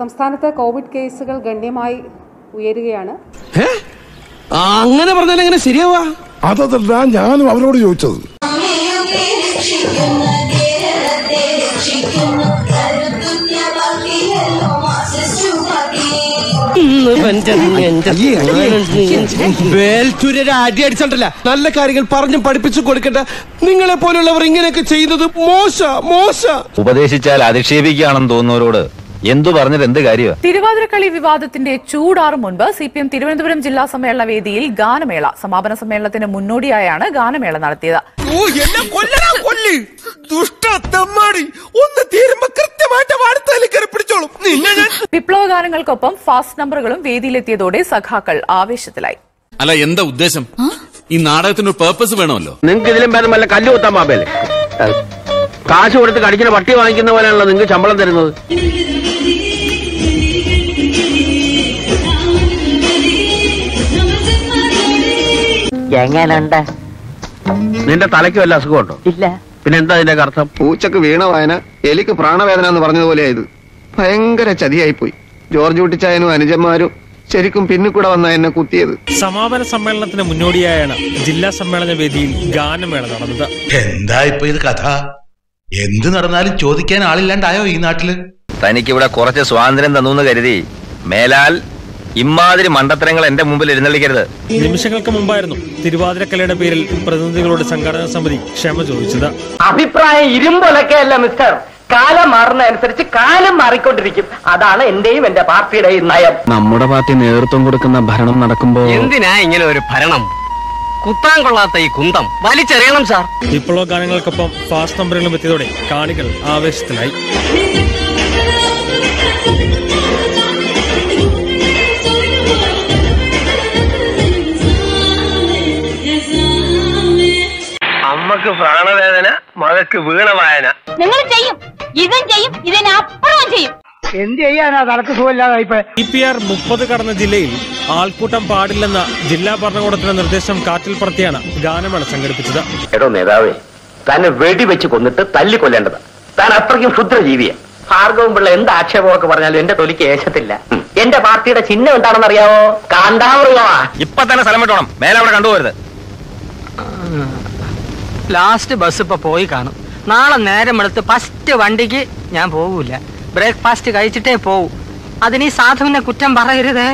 സംസ്ഥാനത്ത് കോവിഡ് കേസുകൾ ഗണ്യമായി ഉയരുകയാണ്. അങ്ങനെ പറഞ്ഞാൽ എങ്ങനെ ശരിയാവാ അതല്ല ഞാനും അവരോട് ചോദിച്ചത്. അടി നല്ല കാര്യങ്ങൾ പറഞ്ഞും പഠിപ്പിച്ചു കൊടുക്കട്ടെ നിങ്ങളെ പോലുള്ളവർ ഇങ്ങനെയൊക്കെ ചെയ്യുന്നത് മോശ മോശ. ഉപദേശിച്ചാൽ അധിക്ഷേപിക്കുകയാണെന്ന് തോന്നുന്നവരോട് എന്തു പറഞ്ഞത്? എന്ത് കാര്യം തിരുവാതിരക്കളി വിവാദത്തിന്റെ ചൂടാറും മുൻപ് സി പി എം തിരുവനന്തപുരം ജില്ലാ സമ്മേളന വേദിയിൽ ഗാനമേള സമാപന സമ്മേളനത്തിന് മുന്നോടിയായാണ് ഗാനമേള നടത്തിയത്. ഓ കൊല്ലടാ കൊല്ല്. ദുഷ്ട ഒന്ന് തീരുമ്പോ കൃത്യമായിട്ട് പിടിച്ചോളും. നിന്നെ ഞാൻ വിപ്ലവ ഗാനങ്ങൾക്കൊപ്പം ഫാസ്റ്റ് നമ്പറുകളും വേദിയിലെത്തിയതോടെ സഖാക്കൾ ആവേശത്തിലായി. അല്ല എന്താ ഉദ്ദേശം? ഈ നാടകത്തിന് പേർപ്പസ് വേണമല്ലോ? നിങ്ങൾക്ക് ഇതിലും ഭേദം വല്ല കല്ല് കുത്താൻ പാമ്പല്ലേ കാശ് കൊടുത്ത് കടിക്കുന്ന പട്ടി വാങ്ങിക്കുന്ന പോലെയാണല്ലോ നിങ്ങൾക്ക് ശമ്പളം തരുന്നത്. എങ്ങനുണ്ട്? നിന്റെ തലയ്ക്ക് വല്ല അസുഖമുണ്ടോ? ഇല്ല. പിന്നെ എന്താ അതിന്റെ അർത്ഥം? പൂച്ചക്ക് വീണ വായന എലിക്ക് പ്രാണവേദന എന്ന് പറഞ്ഞതുപോലെയായത് ഭയങ്കര ചതിയായിപ്പോയി. ജോർജ് കുട്ടിച്ചായനും അനുജന്മാരും ശരിക്കും പിന്നിക്കൂടെ വന്ന എന്നെ കുത്തിയത്. സമാപന സമ്മേളനത്തിന് മുന്നോടിയായാണ് ജില്ലാ സമ്മേളന വേദിയിൽ ഗാനമേള നടന്നത്. എന്താ ഇപ്പൊ ഇത് കഥ? എന്ത് നടന്നാലും ചോദിക്കാൻ ആളില്ലാണ്ടായോ ഈ നാട്ടിൽ? തനിക്കിവിടെ കുറച്ച് സ്വാതന്ത്ര്യം തന്നു കരുതി മേലാൽ ഇമാതിരി മണ്ടത്തരങ്ങൾ എന്റെ മുമ്പിൽ എഴുന്നള്ളിക്കരുത്. നിമിഷങ്ങൾക്ക് മുമ്പായിരുന്നു തിരുവാതിരക്കലയുടെ പേരിൽ പ്രതിനിധികളോട് സംഘടനാ സമിതി ക്ഷമ ചോദിച്ചത്. അഭിപ്രായം ഇരുമ്പൊലക്കെ അല്ല മിസ്റ്റർ. കാലം മാറുന്നതനുസരിച്ച് കാലം മാറിക്കൊണ്ടിരിക്കും. അതാണ് എന്റെയും എന്റെ പാർട്ടിയുടെയും നയം. നമ്മുടെ പാർട്ടി നേതൃത്വം കൊടുക്കുന്ന ഭരണം നടക്കുമ്പോ എന്തിനാ ഇങ്ങനെ ഒരു ഭരണം? കുത്താൻ കൊള്ളാത്ത ഈ കുന്തം. വലിച്ചെറിയണം സാർ. വിപ്ലവ ഗാനങ്ങൾക്കൊപ്പം ഫാസ്റ്റ് നമ്പറുകളും എത്തിയതോടെ കാണികൾ ആവേശത്തിലായി. അമ്മയ്ക്ക് പ്രാണവേദന മകക്ക് വീണവായന. നിങ്ങൾ ചെയ്യും. ഇതും ചെയ്യും ഇതിനപ്പുറവും ചെയ്യും. എന്ത് ചെയ്യാനാ? തലക്ക് സുഖമില്ലാതായിപ്പോ ഇ പി ആർ മുപ്പത് കടന്ന ജില്ലയിൽ ആൾക്കൂട്ടം പാടില്ലെന്ന ജില്ലാ ഭരണകൂടത്തിന്റെ നിർദ്ദേശം കാറ്റിൽ പറത്തിയാണ് ഗാനമേള സംഘടിപ്പിച്ചത്. എടോ നേതാവേ തന്നെ വെടിവെച്ച് കൊന്നിട്ട് തല്ലിക്കൊല്ലേണ്ടതാ താൻ അത്രയ്ക്കും ക്ഷുദ്രജീവിയാ. ഭാർഗവും പിള്ള എന്ത് ആക്ഷേപമൊക്കെ പറഞ്ഞാലും എന്റെ തൊലിക്ക് ഏശത്തില്ല. എന്റെ പാർട്ടിയുടെ ചിഹ്നം എന്താണെന്ന് അറിയാവോ കാണ്ടാമൃഗമാ ഇപ്പൊ തന്നെ സ്ഥലം വിട്ടോണം. മേലെ അവിടെ കണ്ടുപോകരുത്. ലാസ്റ്റ് ബസ് ഇപ്പൊ പോയി കാണും. നാളെ നേരം എടുത്ത് ഫസ്റ്റ് വണ്ടിക്ക് ഞാൻ പോകൂല ബ്രേക്ക്ഫാസ്റ്റ് കഴിച്ചിട്ടേ പോവും. അതിന് സാധുവിനെ കുറ്റം പറയരുതേ.